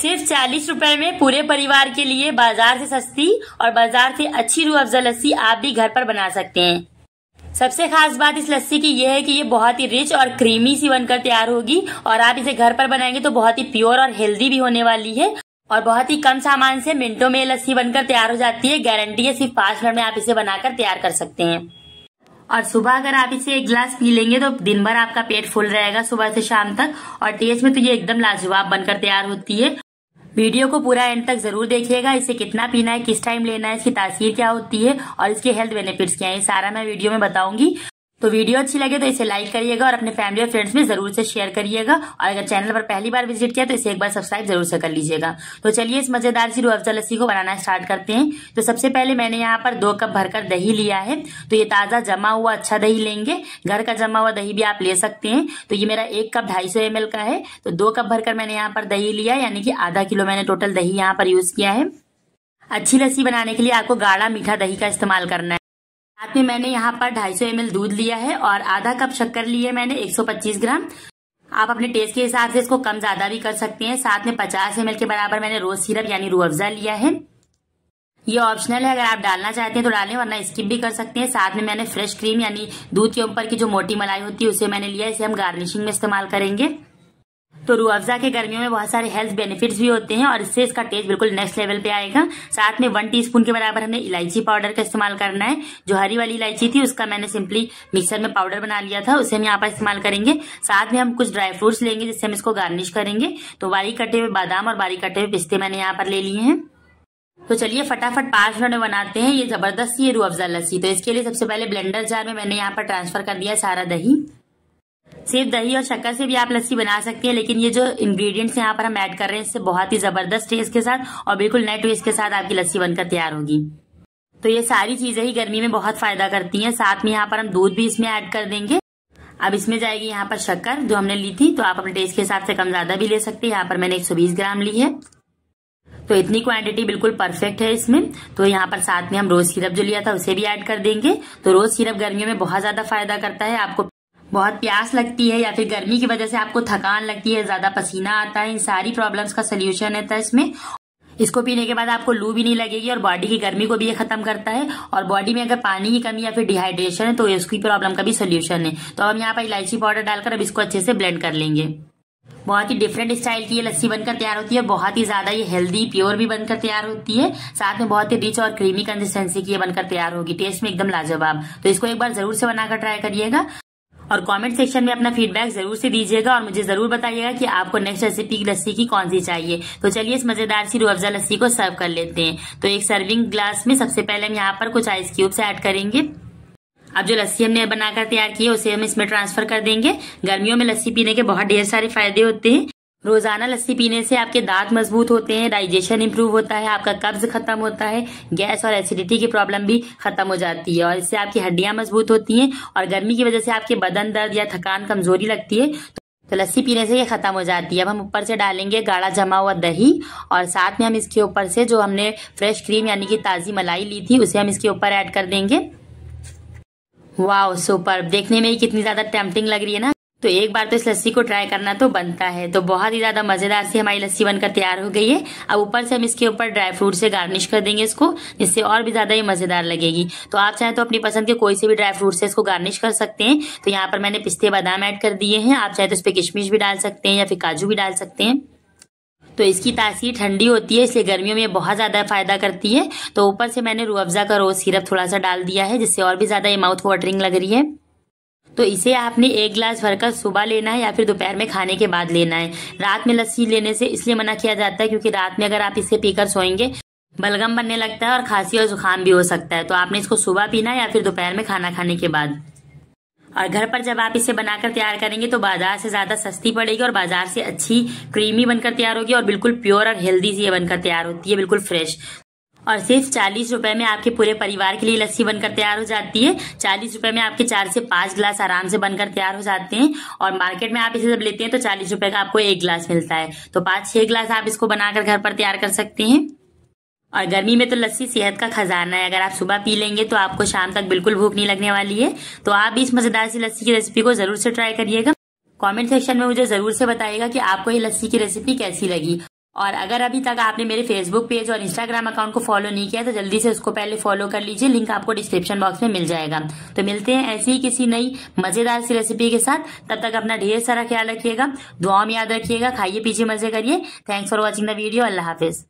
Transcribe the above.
सिर्फ़ चालीस रूपए में पूरे परिवार के लिए बाज़ार से सस्ती और बाज़ार से अच्छी रू अफजा लस्सी आप भी घर पर बना सकते हैं। सबसे खास बात इस लस्सी की यह है कि ये बहुत ही रिच और क्रीमी सी बनकर तैयार होगी और आप इसे घर पर बनाएँगे तो बहुत ही प्योर और हेल्दी भी होने वाली है और बहुत ही कम सामान से मिनटों में लस्सी बनकर तैयार हो जाती है। गारंटी है सिर्फ़ पाँच मिनट में आप इसे बनाकर तैयार कर सकते हैं। और सुबह अगर आप इसे एक गिलास पी लेंगे तो दिन भर आपका पेट फुल रहेगा सुबह से शाम तक और टेस्ट में तो ये एकदम लाजवाब बनकर तैयार होती है। वीडियो को पूरा एंड तक ज़रूर देखिएगा। इसे कितना पीना है, किस टाइम लेना है, इसकी तासीर क्या होती है और इसके हेल्थ बेनिफिट्स क्या है सारा मैं वीडियो में बताऊँगी। तो वीडियो अच्छी लगे तो इसे लाइक करिएगा और अपने फैमिली और फ्रेंड्स में ज़रूर से शेयर करिएगा। और अगर चैनल पर पहली बार विज़िट किया तो इसे एक बार सब्सक्राइब ज़रूर से कर लीजिएगा। तो चलिए इस मज़ेदार सी अफजा लस्सी को बनाना स्टार्ट करते हैं। तो सबसे पहले मैंने यहाँ पर दो कप भरकर दही लिया है। तो ये ताज़ा जमा हुआ अच्छा दही लेंगे। घर का जमा हुआ दही भी आप ले सकते हैं। तो ये मेरा एक कप ढाई सौ का है। तो दो कप भरकर मैंने यहाँ पर दही लिया, यानी कि आधा किलो मैंने टोटल दही यहाँ पर यूज़ किया है। अच्छी लस्सी बनाने के लिए आपको गाढ़ा मीठा दही का इस्तेमाल करना है। साथ में मैंने यहाँ पर 250 सौ दूध लिया है और आधा कप शक्कर ली है मैंने 125 ग्राम। आप अपने टेस्ट के हिसाब से इसको कम ज़्यादा भी कर सकते हैं। साथ में 50 एम के बराबर मैंने रोज सिरप यानी रू अफजा लिया है। ये ऑप्शनल है, अगर आप डालना चाहते हैं तो डालें, वरना स्किप भी कर सकते हैं। साथ में मैंने फ्रेश क्रीम यानी दूध के ऊपर की जो मोटी मलाई होती है, उसे मैंने लिया इसे हम गार्निशिंग में इस्तेमाल करेंगे। तो रू अफजा के गर्मियों में बहुत सारे हेल्थ बेनिफिट्स भी होते हैं और इससे इसका टेस्ट बिल्कुल नेक्स्ट लेवल पे आएगा। साथ में वन टीस्पून के बराबर हमें इलायची पाउडर का इस्तेमाल करना है। जो हरी वाली इलायची थी, उसका मैंने सिंपली मिक्सर में पाउडर बना लिया था, उसे हम यहाँ पर इस्तेमाल करेंगे। साथ में हम कुछ ड्राई फ्रूट्स लेंगे, जिससे हम इसको गार्निश करेंगे। तो बारीक कटे हुए बादाम और बारीक कटे हुए पिस्ते मैंने यहाँ पर ले लिए हैं। तो चलिए फटाफट पाँच मिनट में बनाते हैं। ये ज़बरदस्त ये रू अफजा लस्सी। तो इसके लिए सबसे पहले ब्लेंडर जार में मैंने यहाँ पर ट्रांसफ़र कर दिया सारा दही। सिर्फ़ दही और शक्कर से भी आप लस्सी बना सकते हैं, लेकिन ये जो इंग्रेडिएंट्स यहाँ पर हम ऐड कर रहे हैं, इससे बहुत ही ज़बरदस्त टेस्ट के साथ और बिल्कुल नए टेस्ट के साथ आपकी लस्सी बनकर तैयार होगी। तो ये सारी चीज़ें ही गर्मी में बहुत फ़ायदा करती हैं। साथ में यहाँ पर हम दूध भी इसमें ऐड कर देंगे। अब इसमें जाएगी यहाँ पर शक्कर, जो हमने ली थी तो आप अपने टेस्ट के हिसाब से कम ज़्यादा भी ले सकते हैं। यहाँ पर मैंने 120 ग्राम ली है। तो इतनी क्वांटिटी बिल्कुल परफेक्ट है इसमें। तो यहाँ पर साथ में हम रोज सिरप जो लिया था, उसे भी ऐड कर देंगे। तो रोज सिरप गर्मियों में बहुत ज़्यादा फ़ायदा करता है। आपको बहुत प्यास लगती है या फिर गर्मी की वजह से आपको थकान लगती है, ज़्यादा पसीना आता है, इन सारी प्रॉब्लम्स का सोल्यूशन रहता है इसमें। इसको पीने के बाद आपको लू भी नहीं लगेगी और बॉडी की गर्मी को भी ये खत्म करता है। और बॉडी में अगर पानी की कमी या फिर डिहाइड्रेशन है तो इसकी प्रॉब्लम का भी सोल्यूशन है। तो हम यहाँ पर इलायची पाउडर डालकर अब इसको अच्छे से ब्लेंड कर लेंगे। बहुत ही डिफरेंट स्टाइल की ये लस्सी बनकर तैयार होती है। बहुत ही ज़्यादा ये हेल्दी प्योर भी बनकर तैयार होती है। साथ में बहुत ही रिच और क्रीमी कंसिस्टेंसी की ये बनकर तैयार होगी। टेस्ट में एकदम लाजवाब। तो इसको एक बार ज़रूर से बनाकर ट्राई करिएगा। और कमेंट सेक्शन में अपना फीडबैक ज़रूर से दीजिएगा और मुझे ज़रूर बताइएगा कि आपको नेक्स्ट रेसिपी की लस्सी की कौन सी चाहिए। तो चलिए इस मज़ेदार सी रूअफ़ा लस्सी को सर्व कर लेते हैं। तो एक सर्विंग ग्लास में सबसे पहले हम यहाँ पर कुछ आइस क्यूब्स ऐड करेंगे। अब जो लस्सी हमने बनाकर तैयार की है, उसे हम इसमें ट्रांसफ़र कर देंगे। गर्मियों में लस्सी पीने के बहुत ढेर सारे फ़ायदे होते हैं। रोज़ाना लस्सी पीने से आपके दांत मज़बूत होते हैं डाइजेशन इंप्रूव होता है, आपका कब्ज खत्म होता है, गैस और एसिडिटी की प्रॉब्लम भी खत्म हो जाती है और इससे आपकी हड्डियाँ मज़बूत होती हैं और गर्मी की वजह से आपके बदन दर्द या थकान कमज़ोरी लगती है तो लस्सी पीने से ये खत्म हो जाती है। अब हम ऊपर से डालेंगे गाढ़ा जमा हुआ दही और साथ में हम इसके ऊपर से जो हमने फ्रेश क्रीम यानी कि ताजी मलाई ली थी, उसे हम इसके ऊपर ऐड कर देंगे। वाह सुपर देखने में ही कितनी ज़्यादा टेम्पटिंग लग रही है ना? तो एक बार तो इस लस्सी को ट्राई करना तो बनता है। तो बहुत ही ज़्यादा मज़ेदार से हमारी लस्सी बनकर तैयार हो गई है। अब ऊपर से हम इसके ऊपर ड्राई फ्रूट से गार्निश कर देंगे इसको, जिससे और भी ज़्यादा ही मज़ेदार लगेगी। तो आप चाहें तो अपनी पसंद के कोई से भी ड्राई फ्रूट से इसको गार्निश कर सकते हैं। तो यहाँ पर मैंने पिस्ते बादाम ऐड कर दिए हैं। आप चाहे तो इस पर किशमिश भी डाल सकते हैं या फिर काजू भी डाल सकते हैं। तो इसकी तासीर ठंडी होती है, इसलिए गर्मियों में बहुत ज़्यादा फ़ायदा करती है। तो ऊपर से मैंने रूअफ़ज़ा का रोज सिरप थोड़ा सा डाल दिया है, जिससे और भी ज़्यादा ये माउथ वाटरिंग लग रही है। तो इसे आपने एक गिलास भरकर सुबह लेना है या फिर दोपहर में खाने के बाद लेना है। रात में लस्सी लेने से इसलिए मना किया जाता है क्योंकि रात में अगर आप इसे पीकर सोएँगे, बलगम बनने लगता है और खांसी और जुकाम भी हो सकता है। तो आपने इसको सुबह पीना या फिर दोपहर में खाना खाने के बाद। और घर पर जब आप इसे बनाकर तैयार करेंगे तो बाज़ार से ज़्यादा सस्ती पड़ेगी और बाज़ार से अच्छी, क्रीमी बनकर तैयार होगी और बिल्कुल प्योर और हेल्दी सी ये बनकर तैयार होती है, बिल्कुल फ्रेश। और सिर्फ़ चालीस रुपए में आपके पूरे परिवार के लिए लस्सी बनकर तैयार हो जाती है। चालीस रुपए में आपके चार से पाँच गिलास आराम से बनकर तैयार हो जाते हैं और मार्केट में आप इसे जब लेते हैं तो चालीस रुपए का आपको एक गिलास मिलता है। तो पाँच, छह गिलास आप इसको बनाकर घर पर तैयार कर सकते हैं। और गर्मी में तो लस्सी सेहत का खजाना है। अगर आप सुबह पी लेंगे तो आपको शाम तक बिल्कुल भूख नहीं लगने वाली है। तो आप इस मज़ेदार सी लस्सी की रेसिपी को ज़रूर से ट्राई करिएगा। कमेंट सेक्शन में मुझे ज़रूर से बताइएगा कि आपको ये लस्सी की रेसिपी कैसी लगी। और अगर अभी तक आपने मेरे फेसबुक पेज और इंस्टाग्राम अकाउंट को फॉलो नहीं किया तो जल्दी से उसको पहले फॉलो कर लीजिए। लिंक आपको डिस्क्रिप्शन बॉक्स में मिल जाएगा। तो मिलते हैं ऐसी ही किसी नई मज़ेदार सी रेसिपी के साथ। तब तक अपना ढेर सारा ख्याल रखिएगा दुआ में याद रखिएगा, खाइए पीछे मज़े करिए। Thanks for watching the video Allah Hafiz.